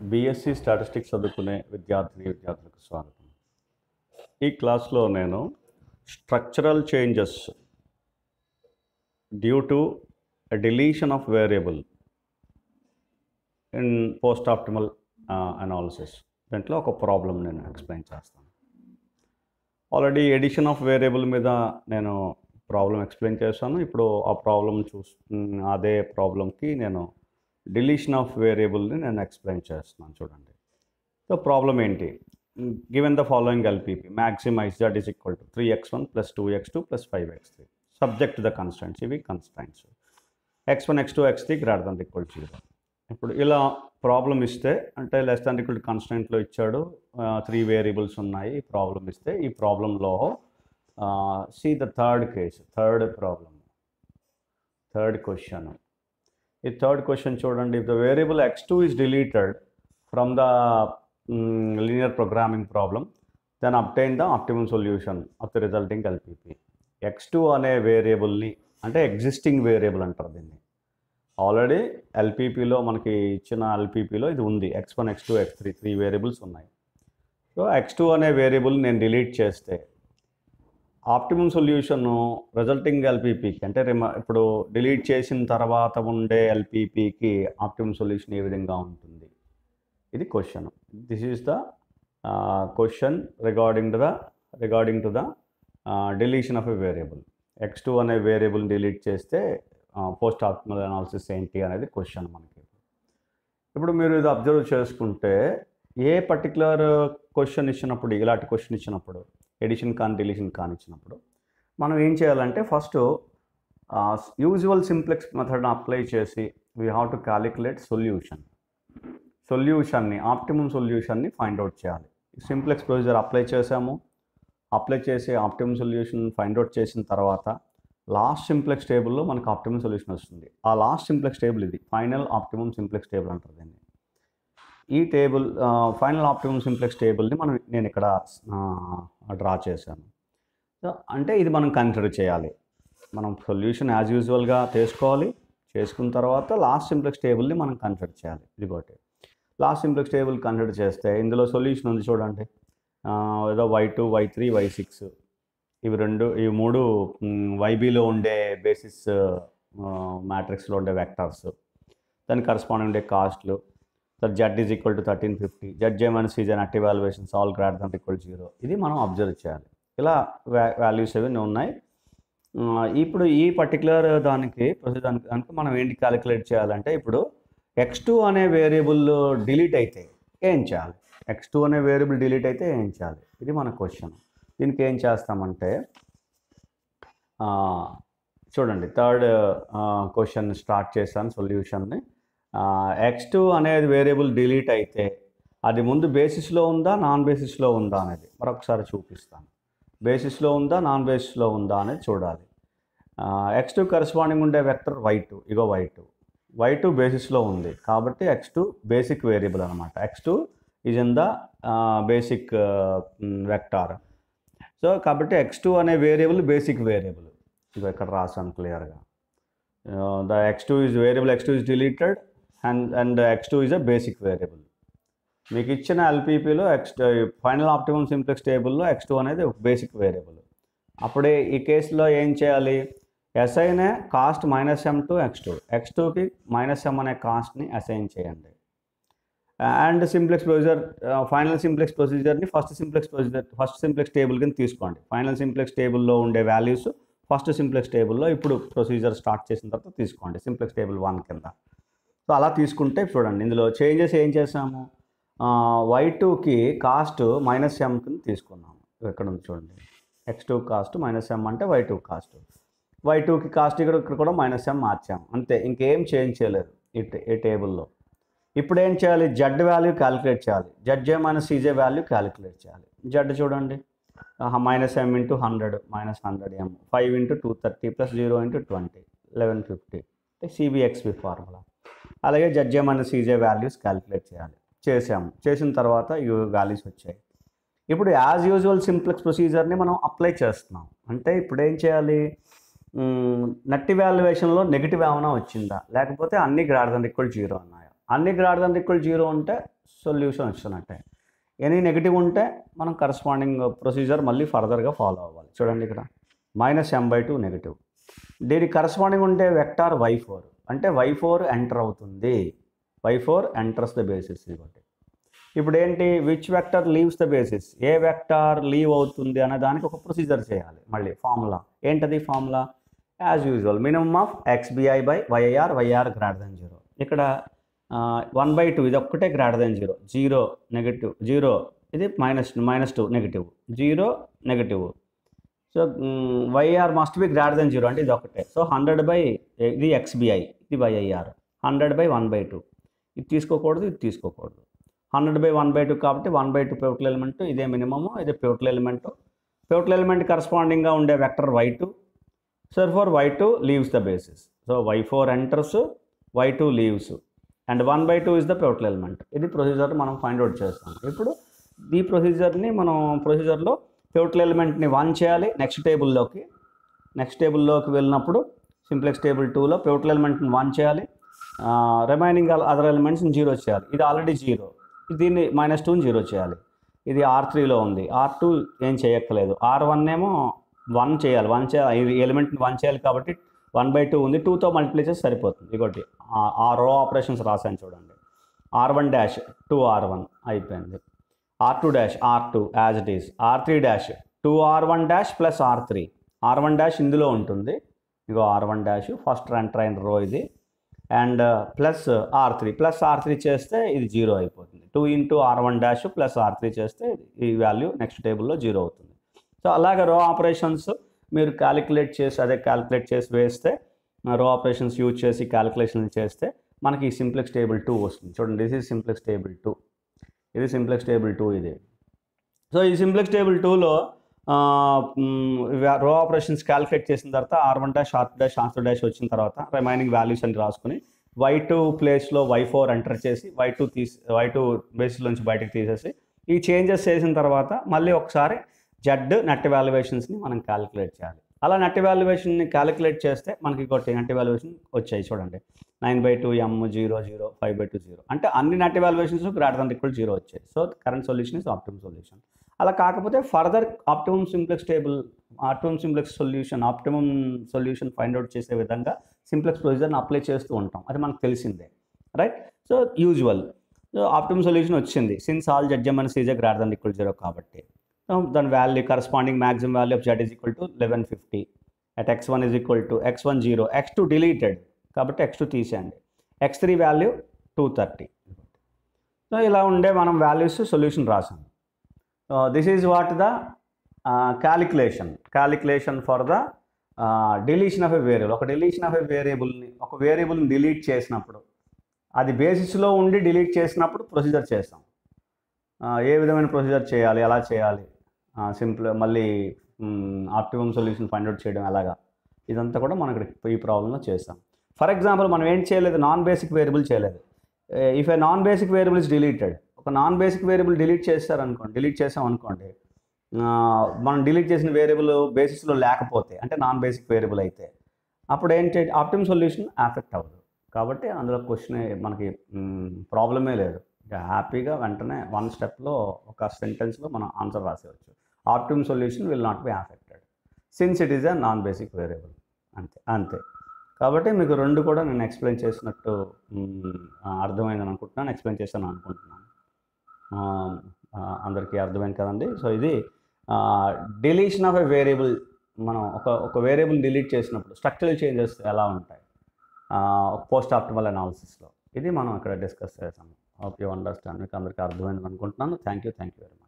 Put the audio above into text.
BSc statistics చదువుకునే విద్యార్థిని విద్యార్థులకు స్వాగతం. ఈ క్లాస్లో నేను structural changes due to deletion of variable in post optimal analysis. దాంట్లో ఒక ప్రాబ్లం నేను ఎక్స్ప్లెయిన్ చేస్తాను. ఆల్రెడీ ఎడిషన్ ఆఫ్ వేరియబుల్ మీద నేను ప్రాబ్లం ఎక్స్ప్లెయిన్ చేశాను. ఇప్పుడు ఆ ప్రాబ్లం చూస్ అదే ప్రాబ్లంకి నేను డిలీషన్ ఆఫ్ వేరియబుల్ని నేను ఎక్స్ప్లెయిన్ చేస్తున్నాను చూడండి. సో ప్రాబ్లం ఏంటి? Given the following LPP maximize that is equal to three x one plus two x two plus five x three. Subject the constants ఇవి constants. X one x two x three greater than equal zero ఇప్పుడు ఇలా problem ఇస్తే అంటే less than equal కన్స్టెంట్లో ఇచ్చాడు three variables ఉన్నాయి problem ఇస్తే ఈ ప్రాబ్లంలో see the third case third problem third question ఈ థర్డ్ క్వశ్చన్ చూడండి. If the variable x two is deleted from the linear programming problem then obtain the optimal solution of the resulting LPP x two అనే వేరియబుల్ని అంటే existing variable అంటారు దీన్ని. Already ఎల్పిపిలో మనకి ఇచ్చిన ఎల్పిపిలో ఇది ఉంది. X one x two x three three variables ఉన్నాయి. సో ఎక్స్ టూ అనే వేరియబుల్ నేను డిలీట్ చేస్తే ఆప్టిమం సొల్యూషన్ రిజల్టింగ్ ఎల్పిపికి అంటే రిమ ఇప్పుడు డిలీట్ చేసిన తర్వాత ఉండే ఎల్పిపికి ఆప్టిమం సొల్యూషన్ ఏ విధంగా ఉంటుంది? ఇది question. This is the question regarding to the regarding to the deletion of a variable x two అనే వేరియబుల్ డిలీట్ చేస్తే పోస్ట్ ఆప్టిమల్ అనాలిసిస్ ఏంటి అనేది క్వశ్చన్ మనకి. ఇప్పుడు మీరు ఇది అబ్జర్వ్ చేసుకుంటే ఏ పర్టికులర్ క్వశ్చన్ ఇచ్చినప్పుడు ఇలాంటి క్వశ్చన్ ఇచ్చినప్పుడు ఎడిషన్ కానీ డిలీషన్ కానీ ఇచ్చినప్పుడు మనం ఏం చేయాలంటే ఫస్ట్ యూజువల్ సింప్లెక్స్ మెథడ్ని అప్లై చేసి we have to calculate solution. సొల్యూషన్ని optimum సొల్యూషన్ని ఫైండ్ అవుట్ చేయాలి. సింప్లెక్స్ ప్రొసీజర్ అప్లై చేసాము అప్లై చేసి ఆప్టిమమ్ సొల్యూషన్ ఫైండ్ అవుట్ చేసిన తర్వాత లాస్ట్ సింప్లెక్స్ టేబుల్లో మనకు ఆప్టిమమ్ సొల్యూషన్ వస్తుంది. ఆ లాస్ట్ సింప్లెక్స్ టేబుల్ ఇది ఫైనల్ ఆప్టిమమ్ సింప్లెక్స్ టేబుల్ అంటారు దీన్ని. ఈ టేబుల్ ఫైనల్ ఆప్టిమమ్ సింప్లెక్స్ టేబుల్ని మనం నేను ఇక్కడ డ్రా చేశాను. సో అంటే ఇది మనం కన్సిడర్ చేయాలి. మనం సొల్యూషన్ యాజ్ యూజువల్గా చేసుకోవాలి. చేసుకున్న తర్వాత లాస్ట్ సింప్లెక్స్ టేబుల్ని మనం కన్సిడర్ చేయాలి. ఇది ఒకటి. లాస్ట్ సింప్లెక్స్ టేబుల్ కన్సిడర్ చేస్తే ఇందులో సొల్యూషన్ ఉంది చూడండి. ఏదో y two y three y six ఇవి రెండు ఇవి మూడు వైబీలో ఉండే బేసిస్ మ్యాట్రిక్స్లో ఉండే వెక్టర్స్ దానికి కరస్పాండింగ్ ఉండే కాస్ట్లు that z is equal to thirteen fifty. Z Zeeman seize and at valuations all greater than equal zero. ఇది మనం అబ్జర్వ్ చేయాలి. ఇలా వాల్యూస్ అవి ఉన్నాయి. ఇప్పుడు ఈ పర్టికులర్ దానికి దానికి దానికి మనం ఏంటి క్యాలిక్యులేట్ చేయాలంటే ఇప్పుడు ఎక్స్ టూ అనే వేరియబుల్ డిలీట్ అయితే ఏం చేయాలి? ఎక్స్ టూ అనే వేరియబుల్ డిలీట్ అయితే ఏం చేయాలి? ఇది మన క్వశ్చన్. దీనికి ఏం చేస్తామంటే చూడండి థర్డ్ క్వశ్చన్ స్టార్ట్ చేశాను సొల్యూషన్ని. ఎక్స్ టూ అనేది వేరియబుల్ డిలీట్ అయితే అది ముందు బేసిస్లో ఉందా నాన్ బేసిస్లో ఉందా అనేది మరొకసారి చూపిస్తాను. బేసిస్లో ఉందా నాన్ బేసిస్లో ఉందా అనేది చూడాలి. ఎక్స్ టూ కరస్పాండింగ్ ఉండే వెక్టర్ వై టూ ఇగో వై టూ వై టూ బేసిస్లో ఉంది కాబట్టి ఎక్స్ టూ బేసిక్ వేరియబుల్ అనమాట x two is in the basic vector so కాబట్టి ఎక్స్ టూ అనే వేరియబుల్ బేసిక్ వేరియబుల్ ఇగో ఇక్కడ రాసాను క్లియర్గా the x two is variable x two is deleted and and x two is a basic variable మీకు ఇచ్చిన ఎల్పిపిలో ఎక్స్ ఫైనల్ ఆప్టిమమ్ సింప్లెక్స్ టేబుల్లో ఎక్స్ టూ అనేది ఒక బేసిక్ వేరియబుల్ అప్పుడే ఈ కేసులో ఏం చేయాలి? ఎస్ఐనే cost minus m to x two x టూకి మైనస్ ఎం అనే కాస్ట్ని అసైన్ చేయండి. And simplex procedure final simplex ప్రొసీజర్ని first simplex procedure first simplex table కింద తీసుకోండి. ఫైనల్ సింప్లెక్స్ టేబుల్లో ఉండే వాల్యూస్ ఫస్ట్ సింప్లెక్స్ టేబుల్లో ఇప్పుడు ప్రొసీజర్ స్టార్ట్ చేసిన తర్వాత తీసుకోండి. సింప్లెక్స్ టేబుల్ వన్ కింద. సో అలా తీసుకుంటే చూడండి ఇందులో చేంజెస్ ఏం చేసాము వై టూకి కాస్ట్ మైనస్ ఎం కింద తీసుకున్నాము. ఇక్కడ ఉంది చూడండి. X two cost minus m అంటే వై టూ కాస్ట్. వై టూకి కాస్ట్ ఇక్కడ ఇక్కడ కూడా మైనస్ ఎం మార్చాము. అంతే ఇంకేం చేంజ్ చేయలేదు ఈ టే- ఈ టేబుల్లో. ఇప్పుడు ఏం చేయాలి? జడ్ వాల్యూ క్యాలిక్యులేట్ చేయాలి. జడ్జే మైనస్ సీజే వాల్యూ క్యాలిక్యులేట్ చేయాలి. జెడ్ చూడండి. Minus m into hundred minus hundred m five into two thirty plus zero into twenty eleven fifty CBXB formula అలాగే జెడ్ సీజే వాల్యూస్ క్యాలిక్యులేట్ చేయాలి. చేసాము చేసిన తర్వాత ఇవి values వచ్చాయి. ఇప్పుడు యాజ్ యూజువల్ సింప్లెక్స్ ప్రొసీజర్ని మనం అప్లై చేస్తున్నాం. అంటే ఇప్పుడు ఏం చేయాలి? నట్టి వాల్యుయేషన్లో నెగిటివ్ ఏమైనా వచ్చిందా? లేకపోతే అన్ని గ్రాడర్ దన్ ఈక్వల్ జీరో ఉన్నాయా అన్ని గ్రాడర్ దన్ ఈక్వల్ జీరో ఉంటే సొల్యూషన్ వచ్చినట్టే. ఎనీ నెగిటివ్ ఉంటే మనం కరస్పాండింగ్ ప్రొసీజర్ మళ్ళీ ఫర్దర్గా ఫాలో అవ్వాలి. చూడండి ఇక్కడ. Minus m by two negative దీనికి కరస్పాండింగ్ ఉంటే వెక్టార్ వై ఫోర్ అంటే వై ఫోర్ ఎంటర్ అవుతుంది. Y four enters the basis ఇవ్వండి ఇప్పుడు ఏంటి which vector leaves the basis A vector leave అవుతుంది అనే దానికి ఒక ప్రొసీజర్ చేయాలి మళ్ళీ ఫార్ములా ఏంటది formula as usual minimum of XBI by YR YR greater than zero ఇక్కడ వన్ బై టూ ఇది ఒక్కటే greater than zero zero negative zero ఇది minus minus two negative zero negative so YR must be greater than zero అంటే ఇది ఒకటే. So hundred by ఇది ఎక్స్బిఐ ఇది YIR hundred by one by two ఇది తీసుకోకూడదు ఇది తీసుకోకూడదు. Hundred by one by two కాబట్టి one by two pivotal element ఇదే మినిమము ఇదే పివటల్ ఎలిమెంట్ పివటల్ ఎలిమెంట్ కరస్పాండింగ్గా ఉండే vector y two sir four y two leaves the basis so y four enters y two leaves and one by two is the pivotal element ఇది procedure మనం find out చేస్తాం. ఇప్పుడు ఈ ప్రొసీజర్ని మనం ప్రొసీజర్లో పివటల్ ఎలిమెంట్ని వన్ చేయాలి. నెక్స్ట్ టేబుల్లోకి నెక్స్ట్ టేబుల్లోకి వెళ్ళినప్పుడు సింప్లెక్స్ టేబుల్ టూలో పివటల్ ఎలిమెంట్ని వన్ చేయాలి. రిమైనింగ్ అదర్ ఎలిమెంట్స్ని జీరో చేయాలి. ఇది ఆల్రెడీ జీరో దీన్ని మైనస్ టూని జీరో చేయాలి. ఇది ఆర్ త్రీలో ఉంది. ఆర్ టూ ఏం చేయక్కలేదు ఆర్ వన్ ఏమో వన్ చేయాలి. వన్ చేయాలి. ఇది ఎలిమెంట్ని వన్ చేయాలి కాబట్టి వన్ బై టూ ఉంది. టూతో మల్టిప్లై చేసి సరిపోతుంది. ఇంకోటి ఆ రో ఆపరేషన్స్ రాశాను చూడండి. R one dash two r one అయిపోయింది. R two dash r two as it is r three dash two r one dash plus r three r one dash ఇందులో ఉంటుంది. ఇగో r one dash first enter అయిన row ఇది. And plus r three plus r three చేస్తే ఇది zero అయిపోతుంది. Two into r one dash plus r three చేస్తే ఈ value next టేబుల్లో జీరో అవుతుంది. సో అలాగే రో ఆపరేషన్స్ మీరు క్యాలిక్యులేట్ చేసి అదే క్యాలిక్యులేట్ చేసి వేస్తే రో ఆపరేషన్స్ యూజ్ చేసి క్యాలిక్యులేషన్ చేస్తే మనకి ఈ సింప్లెక్స్ టేబుల్ టూ వస్తుంది. చూడండి this is simplex table two ఇది సింప్లెక్స్ టేబుల్ టూ ఇది. సో ఈ సింప్లెక్స్ టేబుల్ టూలో రో ఆపరేషన్స్ క్యాలిక్యులేట్ చేసిన తర్వాత r one dash r dash answer dash వచ్చిన తర్వాత రిమైనింగ్ వాల్యూస్ అని రాసుకుని వై టూ ప్లేస్లో వై ఫోర్ ఎంటర్ చేసి వై టూ తీసి వై టూ బేస్లోంచి బయటకు తీసేసి ఈ చేంజెస్ చేసిన తర్వాత మళ్ళీ ఒకసారి జడ్ నెట్ వాల్యుయేషన్స్ని మనం క్యాలిక్యులేట్ చేయాలి. అలా నెట్ వాల్యుయేషన్ని క్యాలిక్యులేట్ చేస్తే మనకి ఇంకోటి నెట్ వాల్యుయేషన్ వచ్చాయి చూడండి. Nine by two m zero zero five by two zero అంటే అన్ని net valuations greater than equal zero వచ్చాయి. So current solution is optimal solution అలా కాకపోతే further optimum simplex table optimum simplex solution optimum solution find out చేసే విధంగా simplex ప్రొసీజర్ని apply చేస్తూ ఉంటాం. అది మనకు తెలిసిందే. Right? So usual. So optimum solution వచ్చింది. Since all judgement cj greater than equal zero కాబట్టి. దాని value corresponding maximum value of z is equal to eleven fifty. At x one is equal to x one zero. X two deleted కాబట్టి X two తీసేయండి. X three value two thirty. So ఇలా ఉండే మనం values solution రాసాము this is what the calculation calculation for the deletion of a variable ఒక deletion of a వేరియబుల్ని ఒక వేరియబుల్ని delete చేసినప్పుడు అది బేసిస్లో ఉండి డిలీట్ చేసినప్పుడు ప్రొసీజర్ చేస్తాం. ఏ విధమైన ప్రొసీజర్ చేయాలి ఎలా చేయాలి? సింపుల్ మళ్ళీ ఆప్టిమమ్ సొల్యూషన్ ఫైండ్ అవుట్ చేయడం ఎలాగా? ఇదంతా కూడా మనం ఇక్కడ ఈ ప్రాబ్లంలో చేస్తాం. ఫర్ ఎగ్జాంపుల్ మనం ఏం చేయలేదు? నాన్ బేసిక్ వేరియబుల్ చేయలేదు. If a non basic variable is deleted ఒక నాన్ బేసిక్ వేరియబుల్ డిలీట్ చేశారనుకోండి డిలీట్ చేసాం అనుకోండి మనం డిలీట్ చేసిన వేరియబుల్ బేసిస్లో లేకపోతే అంటే నాన్ బేసిక్ వేరియబుల్ అయితే అప్పుడు ఏంటి ఆప్టిమ్ సొల్యూషన్ ఎఫెక్ట్ అవ్వదు. కాబట్టి అందులో క్వశ్చన్ మనకి ప్రాబ్లమే లేదు. హ్యాపీగా వెంటనే వన్ స్టెప్లో ఒక సెంటెన్స్లో మనం answer రాసేవచ్చు optimum solution will not be affected since it is a non basic variable. అంతే అంతే. కాబట్టి మీకు రెండు కూడా నేను ఎక్స్ప్లెయిన్ చేసినట్టు అర్థమైందని అనుకుంటున్నాను ఎక్స్ప్లెయిన్ చేశాను అనుకుంటున్నాను. అందరికీ అర్థమైంది కదండి. సో ఇది డిలీషన్ ఆఫ్ ఎ వేరియబుల్ మనం ఒక ఒక వేరియబుల్ డిలీట్ చేసినప్పుడు స్ట్రక్చరల్ చేంజెస్ ఎలా ఉంటాయి? పోస్ట్ ఆప్టిమల్ అనాలిసిస్లో ఇది మనం ఇక్కడ డిస్కస్ చేసాము. హోప్ యూ అండర్స్టాండ్ మీకు అందరికీ అర్థమైంది అనుకుంటున్నాను. Thank you thank you very much